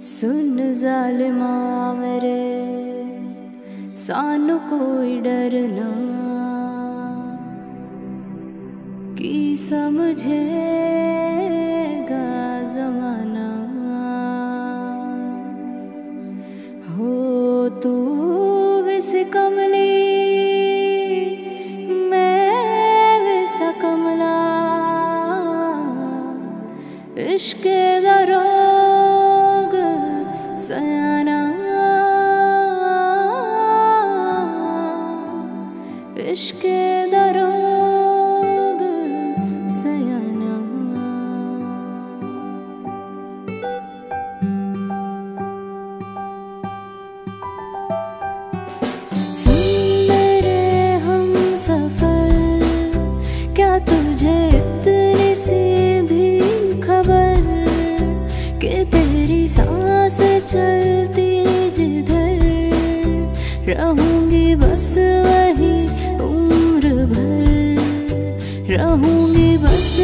सुन जालिमा मेरे, सानू कोई डरना की समझेगा जमाना? हो तू विस कमली, मैं विस कमला। इश्क तेरी सांस चलती जिधर रहूँगी बस वही उम्र भर। रहूँगी बस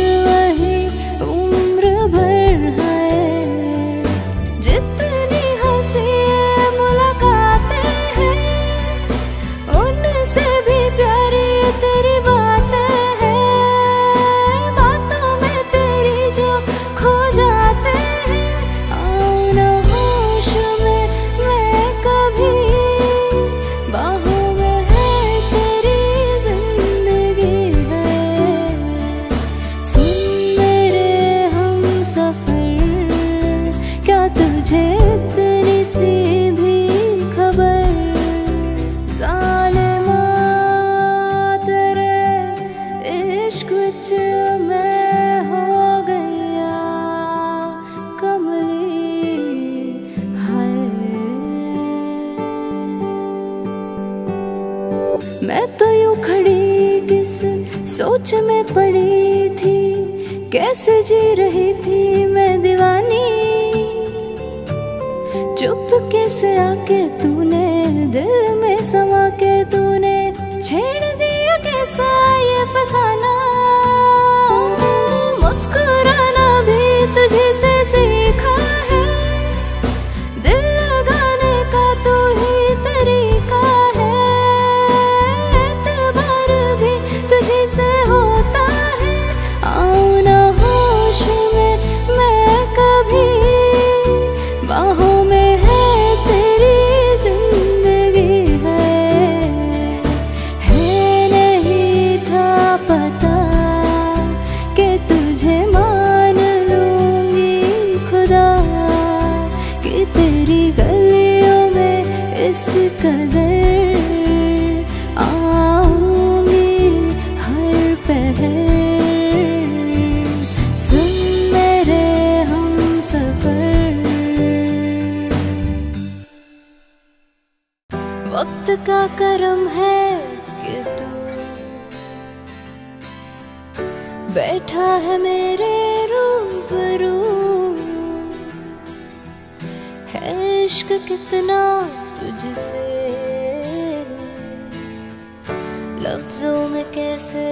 तुझे सी भी खबर तेरे मैं हो कमली मैं तो यूँ खड़ी किस सोच में पड़ी थी, कैसे जी रही थी मैं दीवानी? चुप कैसे आके तूने दिल में समा के तूने छेड़ दिया कैसा ये फसाना? इस कदर आऊँगी हर पहर। सुन मेरे हम सफ़र। वक्त का करम है कि तू बैठा है मेरे रूबरू। है इश्क कितना तुझसे। लफ्जों में कैसे